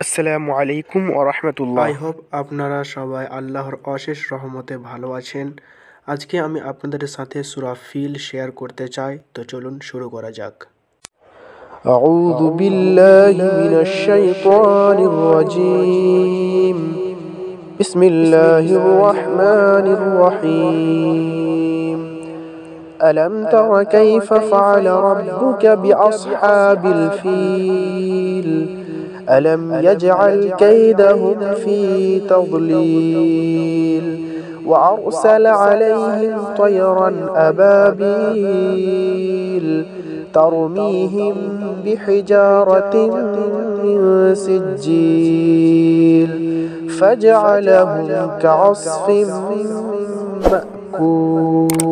আসসালামু আলাইকুম ও রহমতুল্লাহ I hope আপনারা সবাই আল্লাহর অশেষ রহমতে ভালো আছেন আজকে আমি আপনাদের সাথে সুরা ফিল শেয়ার করতে চাই তো চলুন শুরু করা যাক أعوذ بالله من الشيطان الرجيم بسم الله الرحمن الرحيم ألم تر كيف فعل ربك بأصحاب الفيل ألم يجعل كيدهم في تضليل؟ وأرسل عليهم طيرا أبابيل ترميهم بحجارة من سجيل فجعلهم كعصف مأكول.